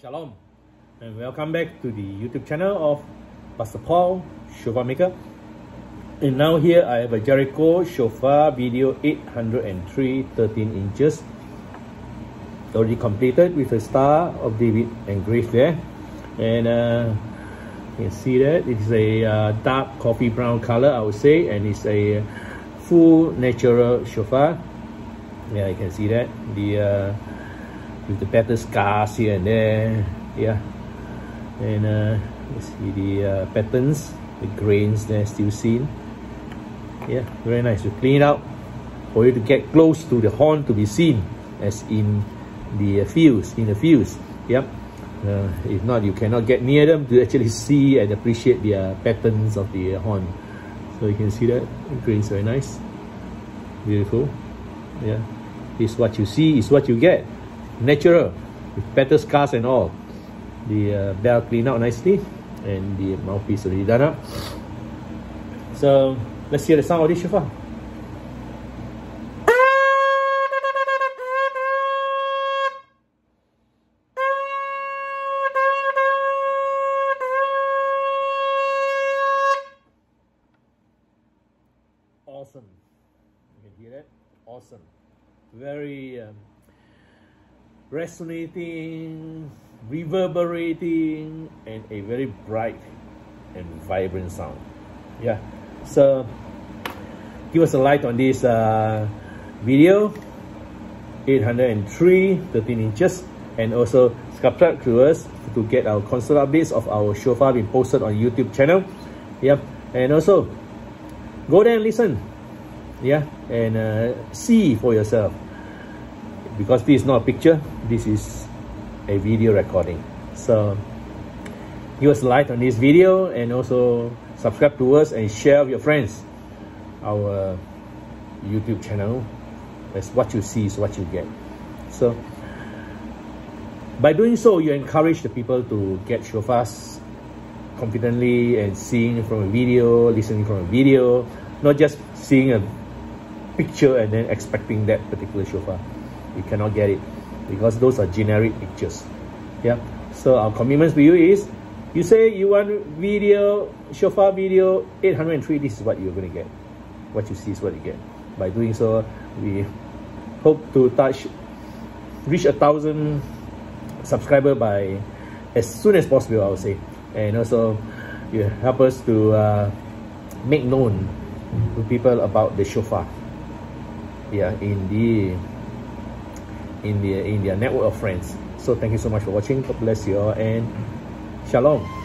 Shalom and welcome back to the YouTube channel of Pastor Paul Shofar Maker. And now here I have a Jericho Shofar video 803 13 inches. Already completed with a star of David engraved there. And uh, you can see that it's a uh, dark coffee brown color I would say and it's a full natural shofar. Yeah you can see that. The uh, with the better scars here and there yeah. And uh, you see the uh, patterns the grains there still seen. Yeah very nice to clean it out for you to get close to the horn to be seen as in the fields in the fields yep. Uh, if not you cannot get near them to actually see and appreciate the uh, patterns of the horn. So you can see that the grains very nice beautiful yeah. Is what you see is what you get natural with better scars and all. The uh, bell cleaned out nicely and the mouthpiece already done up. So let's hear the sound of this shofar awesome. You can hear that? Awesome. Very um, resonating reverberating and a very bright and vibrant sound. Yeah. So give us a like on this uh, video. 803 13 inches. And also subscribe to us to get our constant updates of our shofar being posted on youtube channel. Yep. And also go there and listen. Yeah. And uh, see for yourself because this is not a picture this is a video recording. So give us a like on this video and also subscribe to us and share with your friends. Our youtube channel as what you see is what you get. So by doing so you encourage the people to get shofars confidently and seeing from a video listening from a video not just seeing a picture and then expecting that particular shofar you cannot get it because those are generic pictures. Yeah. So our commitment to you is you say you want video shofar video 803 this is what you're going to get. What you see is what you get. By doing so we hope to touch reach a thousand subscriber by as soon as possible i would say. And also you help us to uh, make known to people about the shofar. Yeah in the in the in their network of friends. So thank you so much for watching. God bless you all and shalom